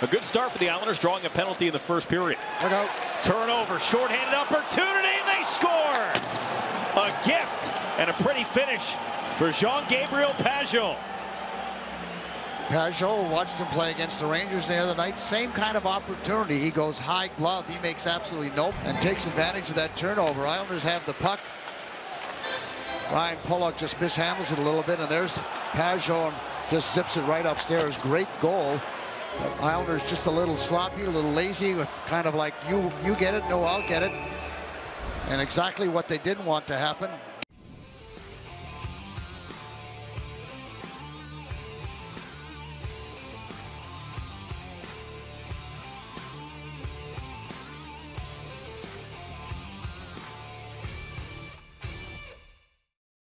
A good start for the Islanders, drawing a penalty in the first period. Look out. Turnover, shorthanded opportunity, and they score! A gift and a pretty finish for Jean-Gabriel Pageau. Pageau watched him play against the Rangers the other night. Same kind of opportunity. He goes high glove. He makes absolutely no and takes advantage of that turnover. Islanders have the puck. Ryan Pulock just mishandles it a little bit, and there's Pageau and just zips it right upstairs. Great goal. Islanders just a little sloppy, a little lazy, with kind of like you you get it, no, I'll get it. And exactly what they didn't want to happen.